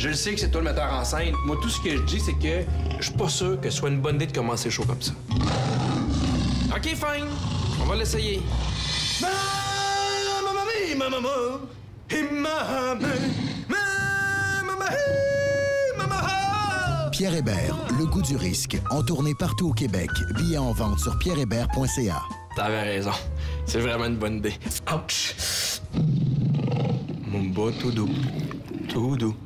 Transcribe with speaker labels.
Speaker 1: Je le sais que c'est toi le metteur en scène. Moi, tout ce que je dis, c'est que je suis pas sûr que ce soit une bonne idée de commencer chaud comme ça. OK, fine. On va l'essayer.
Speaker 2: Pierre Hébert, le goût du risque, en tournée partout au Québec. Billets en vente sur pierrehébert.ca.
Speaker 1: T'avais raison. C'est vraiment une bonne idée. Ouch! Mon beau tout doux. Tout doux.